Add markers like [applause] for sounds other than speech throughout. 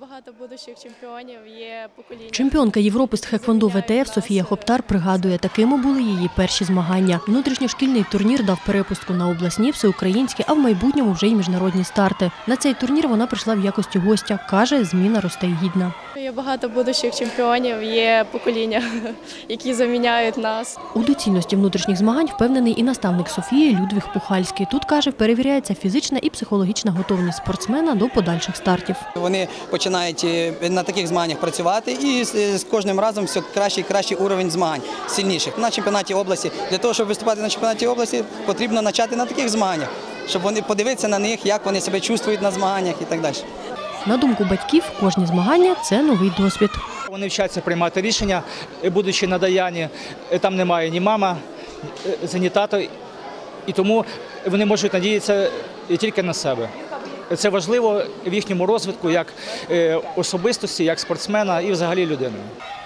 Багато будущих чемпіонів, є покоління. Чемпіонка Європи з тхеквондо ВТФ Софія Хоптар пригадує, такими були її перші змагання. Внутрішньошкільний турнір дав перепустку на обласні, всеукраїнські, а в майбутньому вже й міжнародні старти. На цей турнір вона прийшла в якості гостя. каже, зміна росте гідна. Є багато будущих чемпіонів, є покоління, [laughs] які заміняють нас. У доцільності внутрішніх змагань впевнений і наставник Софії Людвіг Пухальський. Тут каже, перевіряється фізична і психологічна готовність спортсмена до подальших стартів. Вони починають е, на таких змаганнях працювати і з з кожним разом все кращий і кращий уровень змагань сильніших. На чемпіонаті області для того, щоб виступати на чемпіонаті області, потрібно почати на таких змаганнях, щоб вони подивитися на них, як вони себе чувствують на змаганнях і так далі. На думку батьків, кожні змагання це новий досвід. Вони вчаться приймати рішення, е, будучи на Даяні, е, там немає ні мама, е, ні тато, і тому вони можуть надіятися е, тільки на себе. Це важливо в їхньому розвитку як е, особистості, як спортсмена і взагалі людини.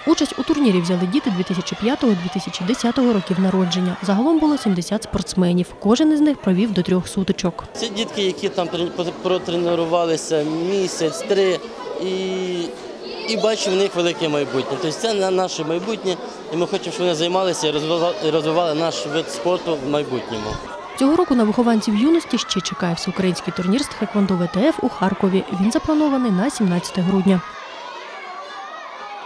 Участь у турнірі взяли діти 2005-2010 років народження. Загалом було 70 спортсменів. Кожен із них провів до трьох сутичок. Це дітки, які там протренувалися місяць, три, і, і бачу в них велике майбутнє. Тобто це на наше майбутнє, і ми хочемо, щоб вони займалися і розвивали наш вид спорту в майбутньому. Цього року на вихованців юності ще чекає всеукраїнський турнір з тхеквондо ВТФ у Харкові. Він запланований на 17 грудня.